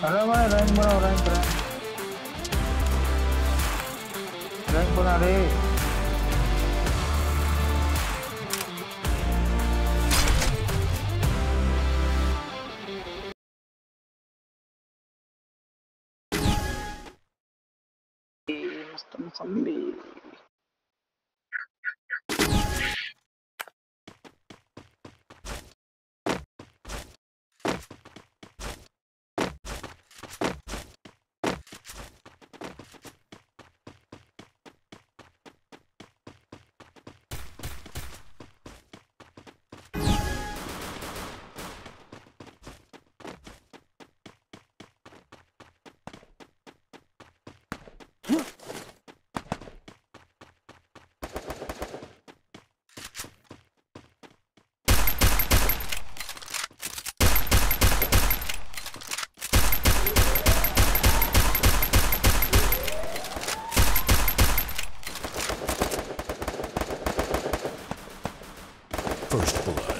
Alamak, rank बनाओ rank rank rank बना रे मस्त मौसम First blood.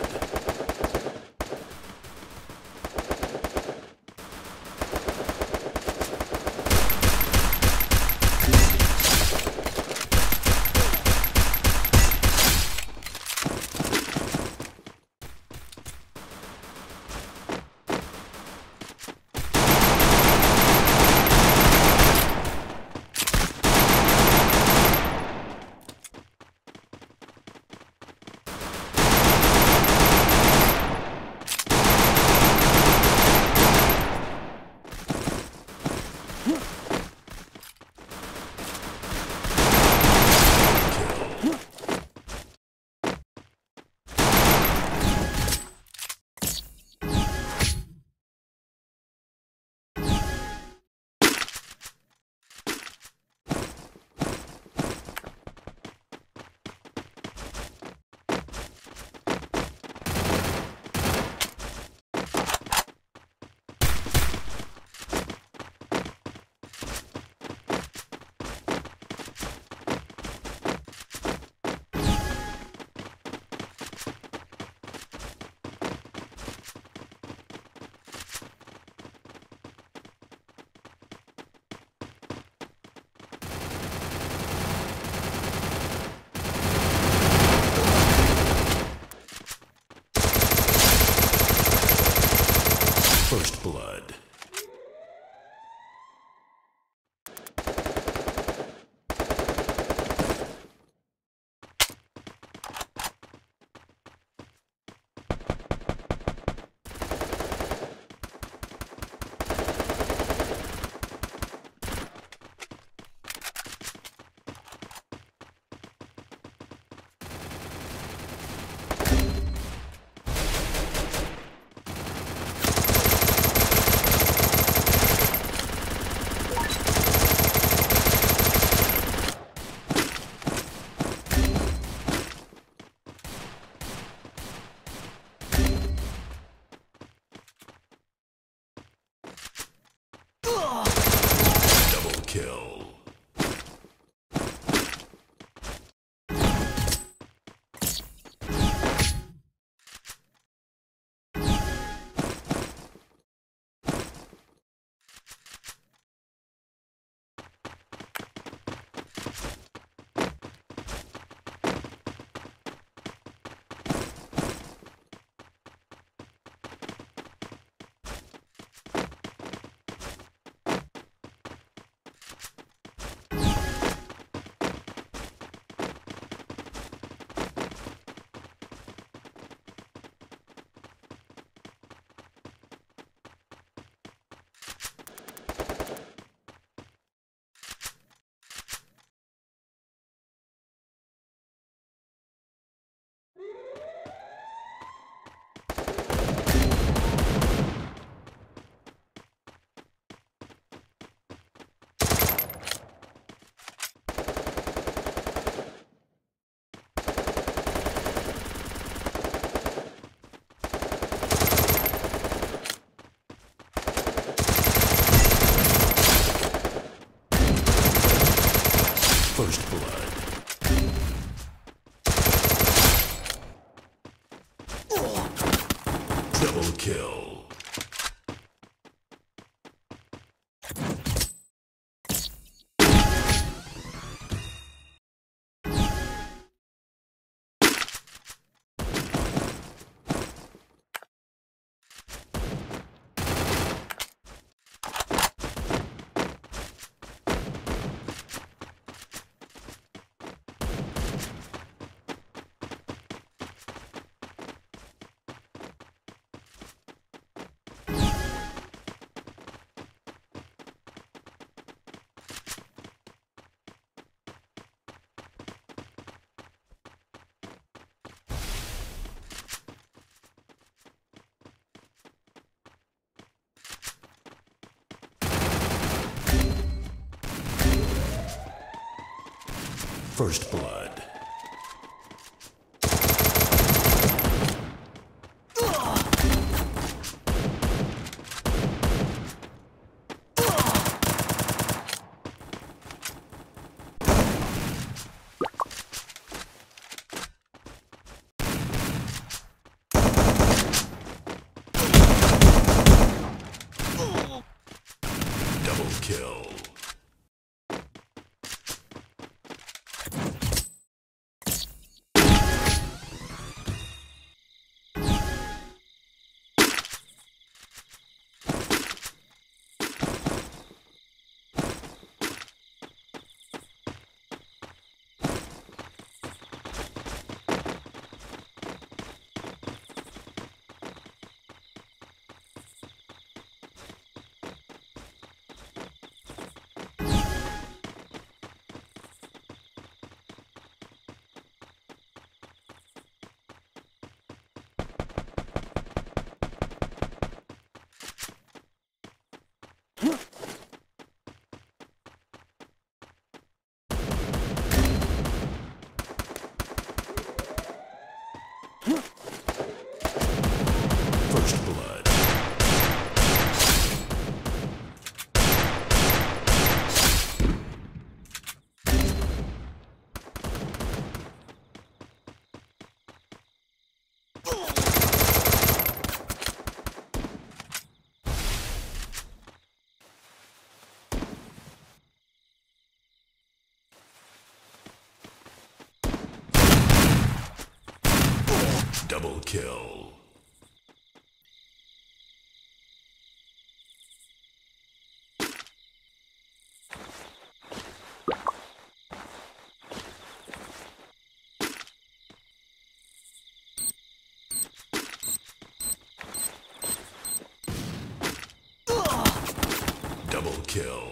First blood. Double kill. First blood. Double kill. Double kill.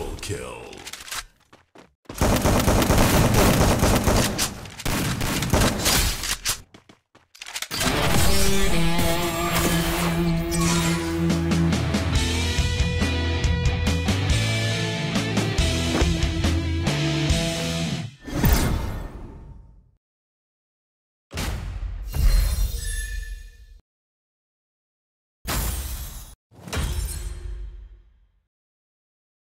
Double kill.